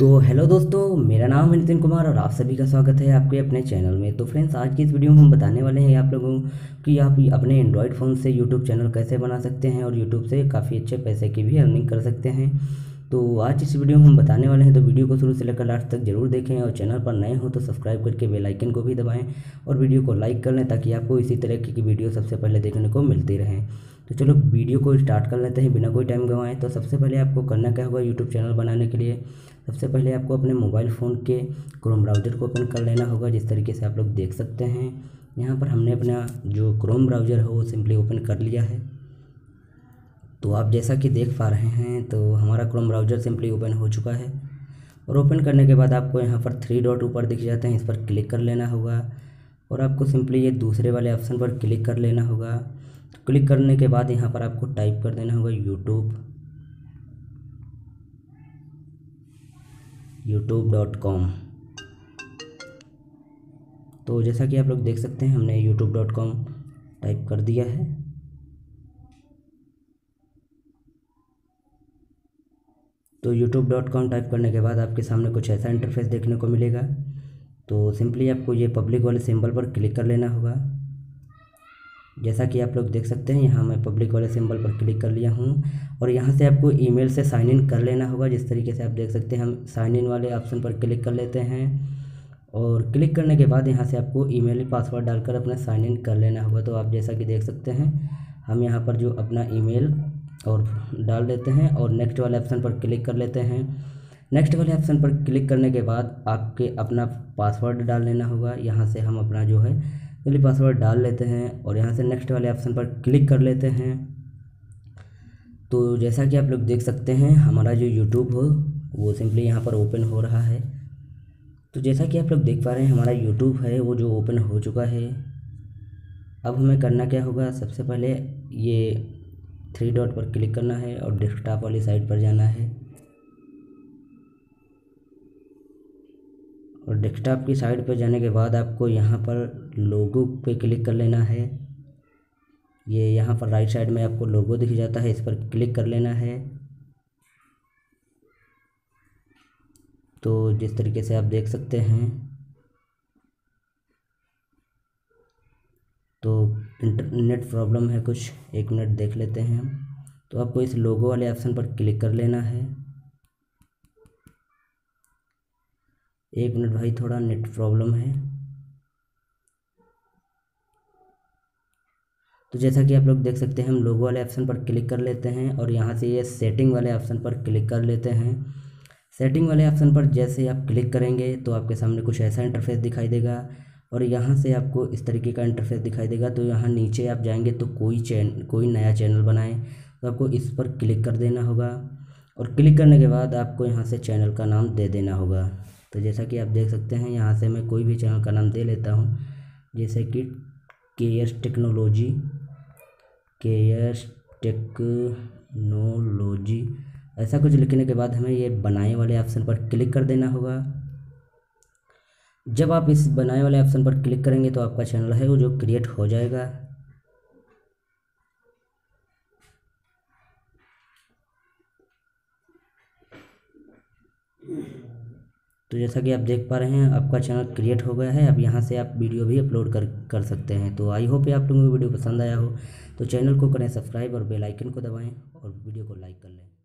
तो हेलो दोस्तों, मेरा नाम है नितिन कुमार और आप सभी का स्वागत है आपके अपने चैनल में। तो फ्रेंड्स, आज की इस वीडियो में हम बताने वाले हैं आप लोगों कि आप अपने एंड्रॉयड फ़ोन से यूट्यूब चैनल कैसे बना सकते हैं और यूट्यूब से काफ़ी अच्छे पैसे की भी अर्निंग कर सकते हैं। तो आज इस वीडियो में हम बताने वाले हैं तो वीडियो को शुरू से लेकर लास्ट तक ज़रूर देखें और चैनल पर नए हो तो सब्सक्राइब करके बेल आइकन को भी दबाएँ और वीडियो को लाइक कर लें ताकि आपको इसी तरह की वीडियो सबसे पहले देखने को मिलती रहें। तो चलो वीडियो को स्टार्ट कर लेते हैं बिना कोई टाइम गंवाएँ। तो सबसे पहले आपको करना क्या होगा यूट्यूब चैनल बनाने के लिए? सबसे पहले आपको अपने मोबाइल फ़ोन के क्रोम ब्राउज़र को ओपन कर लेना होगा, जिस तरीके से आप लोग देख सकते हैं। यहाँ पर हमने अपना जो क्रोम ब्राउज़र है, वो सिंपली ओपन कर लिया है। तो आप जैसा कि देख पा रहे हैं तो हमारा क्रोम ब्राउज़र सिंपली ओपन हो चुका है। और ओपन करने के बाद आपको यहाँ पर थ्री डॉट ऊपर दिख जाते हैं, इस पर क्लिक कर लेना होगा। और आपको सिंपली ये दूसरे वाले ऑप्शन पर क्लिक कर लेना होगा। क्लिक करने के बाद यहाँ पर आपको टाइप कर देना होगा यूट्यूब। YouTube dot com. तो जैसा कि आप लोग देख सकते हैं, हमने यूट्यूब डॉट कॉम टाइप कर दिया है। तो यूट्यूब डॉट कॉम टाइप करने के बाद आपके सामने कुछ ऐसा इंटरफेस देखने को मिलेगा। तो सिंपली आपको ये पब्लिक वाले सिंबल पर क्लिक कर लेना होगा। जैसा कि आप लोग देख सकते हैं, यहाँ मैं पब्लिक वाले सिंबल पर क्लिक कर लिया हूँ। और यहाँ से आपको ईमेल से साइन इन कर लेना होगा, जिस तरीके से आप देख सकते हैं, हम साइन इन वाले ऑप्शन पर क्लिक कर लेते हैं। और क्लिक करने के बाद यहाँ से आपको ईमेल पासवर्ड डालकर अपना साइन इन कर लेना होगा। तो आप जैसा कि देख सकते हैं, हम यहाँ पर जो अपना ईमेल और डाल देते हैं और नेक्स्ट वाले ऑप्शन पर क्लिक कर लेते हैं। नेक्स्ट वाले ऑप्शन पर क्लिक करने के बाद आपके अपना पासवर्ड डाल लेना होगा। यहाँ से हम अपना जो है चलिए पासवर्ड डाल लेते हैं और यहाँ से नेक्स्ट वाले ऑप्शन पर क्लिक कर लेते हैं। तो जैसा कि आप लोग देख सकते हैं, हमारा जो यूट्यूब हो, वो सिंपली यहाँ पर ओपन हो रहा है। तो जैसा कि आप लोग देख पा रहे हैं, हमारा यूट्यूब है, वो जो ओपन हो चुका है। अब हमें करना क्या होगा, सबसे पहले ये थ्री डॉट पर क्लिक करना है और डेस्कटॉप वाली साइड पर जाना है। डेस्कटॉप की साइड पर जाने के बाद आपको यहाँ पर लोगो पे क्लिक कर लेना है। ये यहाँ पर राइट साइड में आपको लोगो दिख जाता है, इस पर क्लिक कर लेना है। तो जिस तरीके से आप देख सकते हैं तो इंटरनेट प्रॉब्लम है कुछ, एक मिनट देख लेते हैं। तो आपको इस लोगो वाले ऑप्शन पर क्लिक कर लेना है। एक मिनट भाई, थोड़ा नेट प्रॉब्लम है। तो जैसा कि आप लोग देख सकते हैं, हम लोगो वाले ऑप्शन पर क्लिक कर लेते हैं और यहाँ से ये सेटिंग वाले ऑप्शन पर क्लिक कर लेते हैं। सेटिंग वाले ऑप्शन पर जैसे आप क्लिक करेंगे तो आपके सामने कुछ ऐसा इंटरफेस दिखाई देगा और यहाँ से आपको इस तरीके का इंटरफेस दिखाई देगा। तो यहाँ नीचे आप जाएँगे तो कोई चैन, कोई नया चैनल बनाए तो आपको इस पर क्लिक कर देना होगा और क्लिक करने के बाद आपको यहाँ से चैनल का नाम दे देना होगा। तो जैसा कि आप देख सकते हैं, यहाँ से मैं कोई भी चैनल का नाम दे लेता हूँ। जैसे कि K S technology K S technology. ऐसा कुछ लिखने के बाद हमें ये बनाए वाले ऑप्शन पर क्लिक कर देना होगा। जब आप इस बनाए वाले ऑप्शन पर क्लिक करेंगे तो आपका चैनल है वो जो क्रिएट हो जाएगा। तो जैसा कि आप देख पा रहे हैं, आपका चैनल क्रिएट हो गया है। अब यहाँ से आप वीडियो भी अपलोड कर कर सकते हैं। तो आई होप आप लोगों को वीडियो पसंद आया हो। तो चैनल को करें सब्सक्राइब और बेल आइकन को दबाएँ और वीडियो को लाइक कर लें।